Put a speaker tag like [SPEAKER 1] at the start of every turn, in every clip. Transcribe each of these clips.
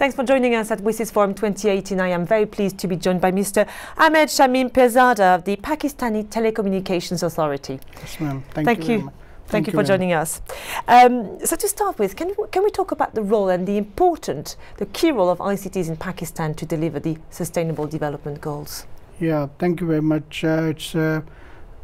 [SPEAKER 1] Thanks for joining us at WSIS Forum 2018. I am very pleased to be joined by Mr. Ahmed Shamim Pirzada of the Pakistani Telecommunications Authority.
[SPEAKER 2] Yes, ma'am. Thank,
[SPEAKER 1] Thank
[SPEAKER 2] you.
[SPEAKER 1] you.
[SPEAKER 2] much.
[SPEAKER 1] Thank, you for joining us. Um, so to start with, can, can we talk about the role and the important, the key role of ICTs in Pakistan to deliver the Sustainable Development Goals?
[SPEAKER 2] Yeah, thank you very much. Uh, it's a,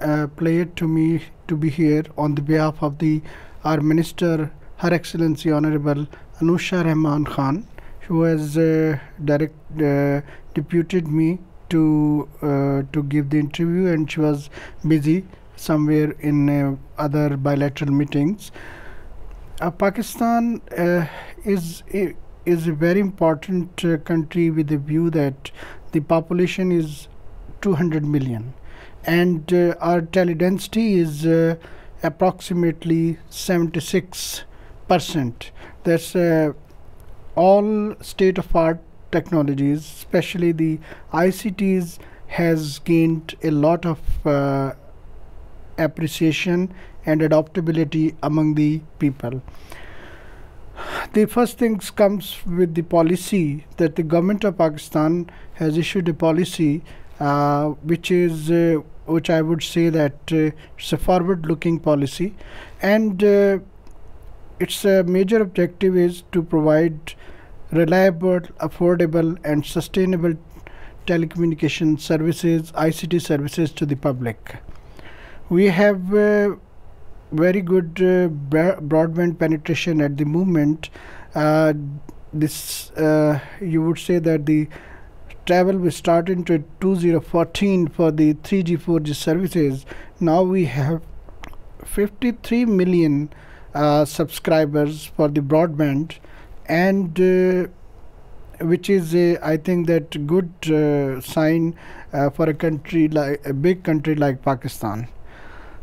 [SPEAKER 2] a pleasure to me to be here on the behalf of the our Minister, Her Excellency Honorable Anusha Rahman Khan, who has uh, direct uh, deputed me to uh, to give the interview, and she was busy somewhere in uh, other bilateral meetings. Uh, Pakistan uh, is i- is a very important country with the view that the population is 200 million and our teledensity is approximately 76 percent that's all state of art technologies especially the icts has gained a lot of uh, appreciation and adoptability among the people. The first things comes with the policy that the government of Pakistan has issued a policy uh, which is uh, which I would say that uh, it's a forward-looking policy, and uh, its uh, major objective is to provide reliable, affordable, and sustainable telecommunication services, ICT services to the public. We have uh, very good uh, broadband penetration at the moment. Uh, this uh, you would say that the travel we started into 2014 for the 3G 4G services. Now we have 53 million subscribers for the broadband, and uh, which is a, I think that good uh, sign uh, for a country like a big country like Pakistan.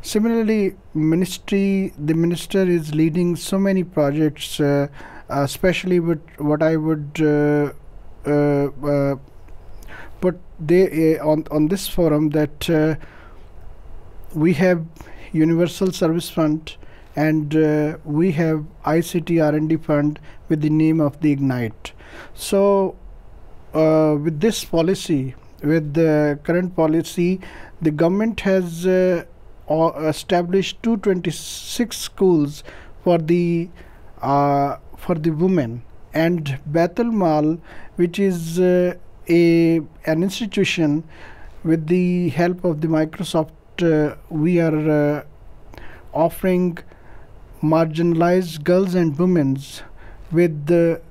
[SPEAKER 2] Similarly, ministry the minister is leading so many projects, uh, uh, especially with what I would uh, uh, uh, put they uh, on on this forum that uh, we have Universal Service Fund and uh, we have ICT R&D Fund with the name of the Ignite. So, uh, with this policy, with the current policy, the government has uh, established 226 schools for the uh, for the women and Baitul Mal, which is uh, a an institution with the help of the Microsoft, uh, we are offering marginalized girls and women with the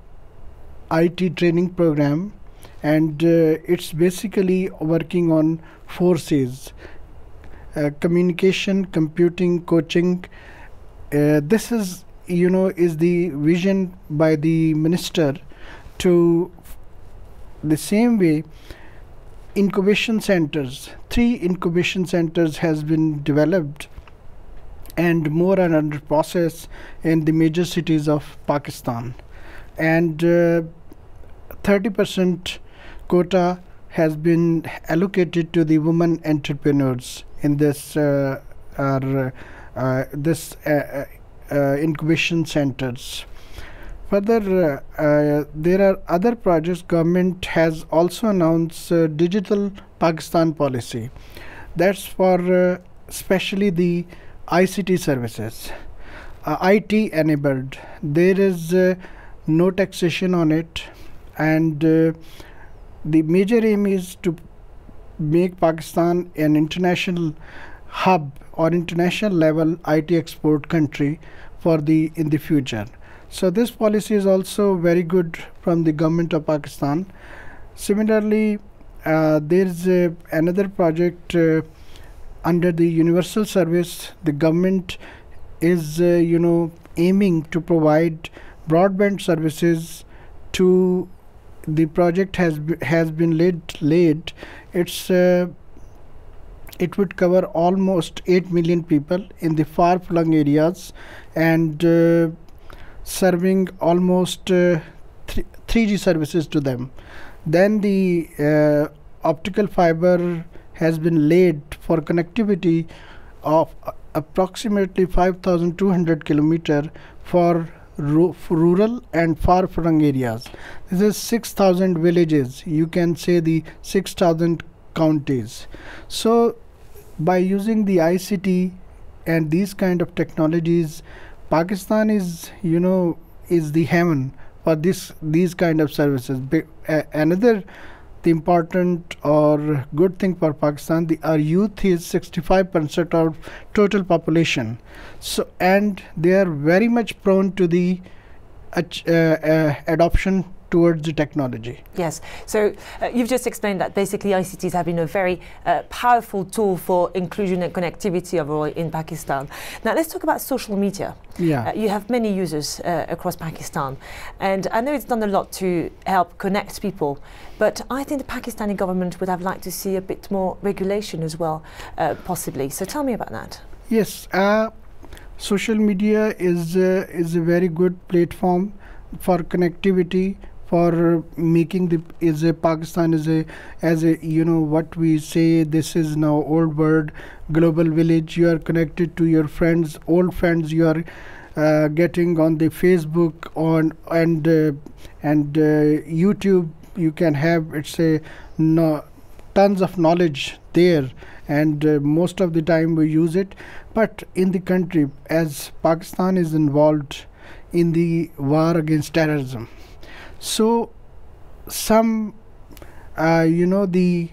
[SPEAKER 2] IT training program, and uh, it's basically working on four C's: uh, communication, computing, coaching. Uh, this is, you know, is the vision by the minister to the same way incubation centers three incubation centers has been developed and more are under process in the major cities of pakistan and uh, 30% quota has been allocated to the women entrepreneurs in this uh, our, uh, this uh, uh, uh, incubation centers Further, uh, uh, there are other projects. Government has also announced uh, digital Pakistan policy. That's for uh, especially the ICT services, uh, IT enabled. There is uh, no taxation on it, and uh, the major aim is to make Pakistan an international hub or international level IT export country for the in the future. So this policy is also very good from the government of Pakistan. Similarly, uh, there is a, another project uh, under the universal service. The government is, uh, you know, aiming to provide broadband services to the project has has been laid laid. It's uh, it would cover almost 8 million people in the far flung areas and uh, serving almost uh, thr- 3G services to them. Then the uh, optical fiber has been laid for connectivity of uh, approximately 5200 kilometer for rural and far flung areas. This is 6,000 villages. You can say the 6,000 counties. So, by using the ICT and these kind of technologies, Pakistan is, you know, is the heaven for this these kind of services. Be- a- another the important or good thing for Pakistan, the, our youth is 65% of total population. So and they are very much prone to the uh, uh, adoption towards the technology.
[SPEAKER 1] Yes. So uh, you've just explained that basically ICTs have been a very uh, powerful tool for inclusion and connectivity overall in Pakistan. Now let's talk about social media.
[SPEAKER 2] Yeah.
[SPEAKER 1] Uh, you have many users uh, across Pakistan, and I know it's done a lot to help connect people. But I think the Pakistani government would have liked to see a bit more regulation as well, uh, possibly. So tell me about that.
[SPEAKER 2] Yes, uh, social media is uh, is a very good platform for connectivity for making the is a Pakistan is a as a you know what we say this is now old word global village. You are connected to your friends old friends you are uh, getting on the Facebook on and uh, and uh, YouTube. You can have it's a no, tons of knowledge there and uh, most of the time we use it. But in the country as pakistan is involved in the war against terrorism so some uh, you know the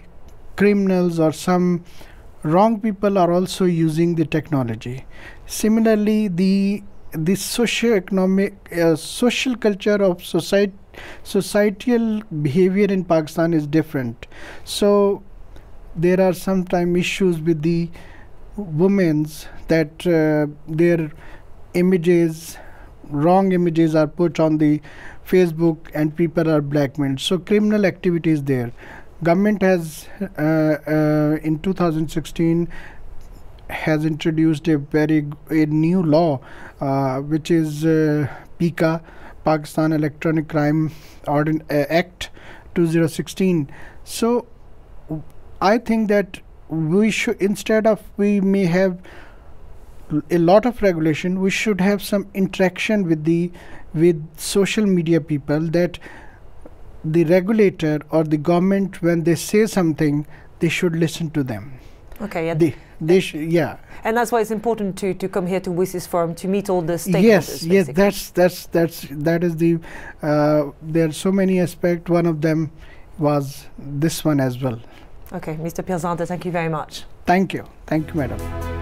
[SPEAKER 2] criminals or some wrong people are also using the technology. Similarly the the socio-economic uh, social culture of society societal behavior in pakistan is different. So there are sometimes issues with the women's that uh, their images wrong images are put on the facebook and people are blackmailed. So criminal activity is there. Government has uh, uh, in 2016 has introduced a very a new law uh, which is uh, PICA Pakistan Electronic Crime Ordin- uh, Act 2016 so i think that we should instead of we may have a lot of regulation we should have some interaction with the with social media people that the regulator or the government when they say something they should listen to them
[SPEAKER 1] Okay. And,
[SPEAKER 2] they they yeah
[SPEAKER 1] and that's why it's important to, to come here to WSIS Forum to meet all the stakeholders.
[SPEAKER 2] yes yes that's that's that's that is the uh, there are so many aspects one of them was this one as well
[SPEAKER 1] Okay, Mr. Pirzada, thank you very much.
[SPEAKER 2] thank you thank you madam